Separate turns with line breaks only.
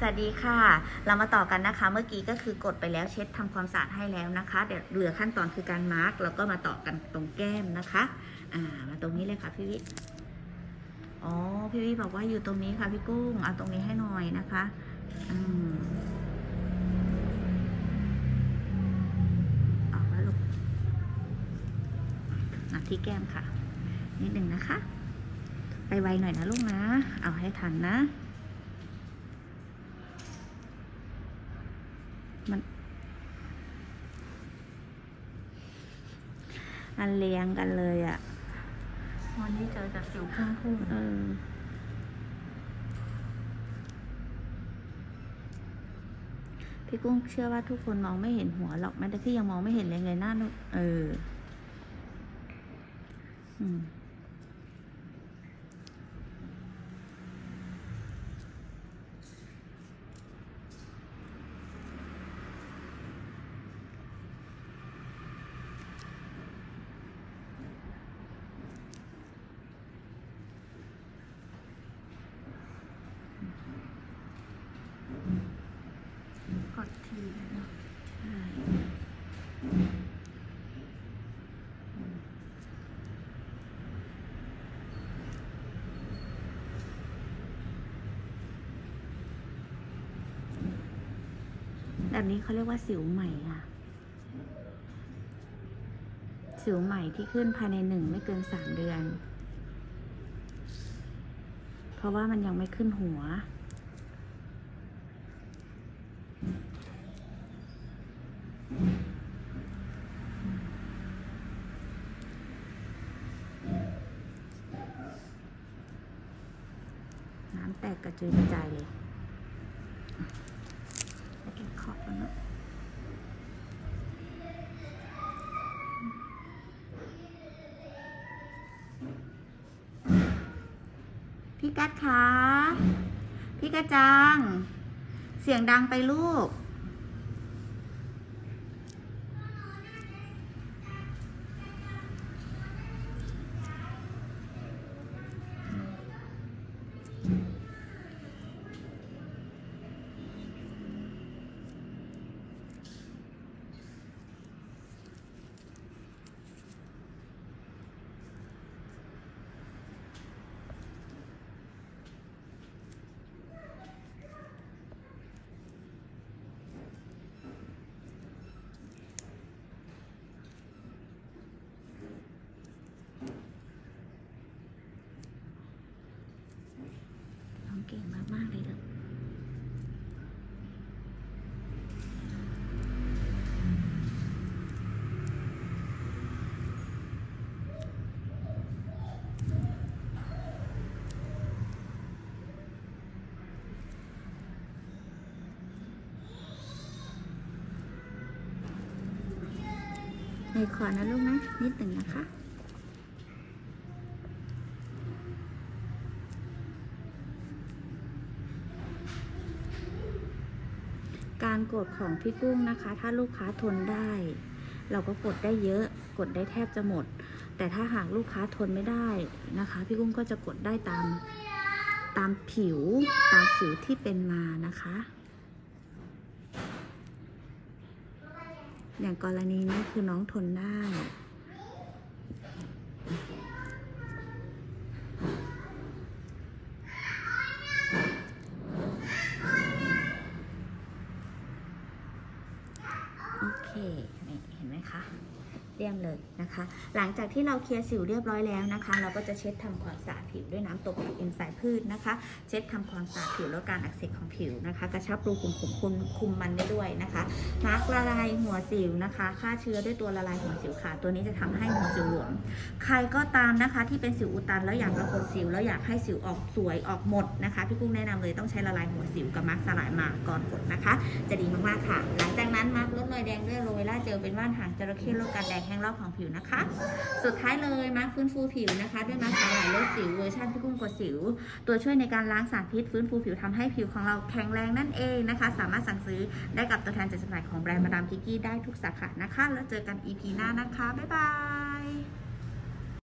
สวัสดีค่ะ เรามาต่อกันนะคะ เมื่อกี้ก็คือกดไปแล้วเช็ดทำความสะอาดให้แล้วนะคะ เดี๋ยวเหลือขั้นตอนคือการมาร์กแล้วก็มาต่อกันตรงแก้มนะคะ อ่า มาตรงนี้เลยค่ะพี่วิ อ๋อ พี่วิบอกว่าอยู่ตรงนี้ค่ะพี่กุ้ง เอาตรงนี้ให้หน่อยนะคะ อืมออกแล้วลูกที่แก้มค่ะ นิดหนึ่งนะคะ ไปไวหน่อยนะลูกนะ เอาให้ทันนะ มันมันเรียงกันเลยอะ่ะ
วันนี้เจอจากสิวพุ่งพุ่ง
เออพี่กุ้งเชื่อว่าทุกคนมองไม่เห็นหัวหรอกแม้แต่พี่ยังมองไม่เห็นเลยไงหน้านุเออ อืม
กดทีเลยเนะ
ใช่แบบนี้เขาเรียกว่าสิวใหม่ค่ะ สิวใหม่ที่ขึ้นภายในหนึ่งไม่เกินสามเดือน เพราะว่ามันยังไม่ขึ้นหัว กกระจุยกระจายเลยเก็บขอบแล้วเนะพี่กัดคะพี่กระจัง เสียงดังไปลูก เก่งมากๆเลยลูกในคอนะลูกนะนิดหนึ่งนะคะ การกดของพี่กุ้งนะคะ ถ้าลูกค้าทนได้ เราก็กดได้เยอะ กดได้แทบจะหมด แต่ถ้าหากลูกค้าทนไม่ได้นะคะ พี่กุ้งก็จะกดได้ตามตามผิวตามสิวที่เป็นมานะคะ อย่างกรณีนี้คือน้องทนได้ โอเค นี่เห็นไหมคะ เรียบเลยนะคะ หลังจากที่เราเคลียร์สิวเรียบร้อยแล้วนะคะ เราก็จะเช็ดทำความสะอาดผิวด้วยน้ำตบเอนไซม์พืชนะคะ เช็ดทำความสะอาดผิวลดการอักเสบของผิวนะคะ กระชับรูขุมขนคุมคุมมันได้ด้วยนะคะมาส์กละลายหัวสิวนะคะฆ่าเชื้อด้วยตัวละลายหัวสิวค่ะ ตัวนี้จะทำให้หัวสิวหลวม ใครก็ตามนะคะที่เป็นสิวอุดตันแล้วอยากไปกดสิวแล้วอยากให้สิวออกสวยออกหมดนะคะพี่กุ้งแนะนำเลยต้องใช้ละลายหัวสิวกับมาส์ก slime มาก่อนกดนะคะ จะดีมากๆค่ะ หลังจากนั้นมาส์กลดรอยแดงด้วย aloe vera gel เป็นว่านหางจระเข้ลดการแดงแห้งลอกของผิวนะคะ สุดท้ายเลยมาส์กฟื้นฟูผิวนะคะ ด้วยมาส์ก slime ลดสิวเวอร์ชันพี่กุ้งกดสิว ตัวช่วยในการล้างสารพิษฟื้นฟูผิวทำให้ผิวของเราแข็งแรงนั่นเองนะคะ สามารถสั่งซื้อได้กับตัวแทนจัดจำหน่ายของแบรนด์มาดามกิกกี้ได้ทุกสาขานะคะ แล้วเจอกัน EP หน้านะคะบ๊ายบาย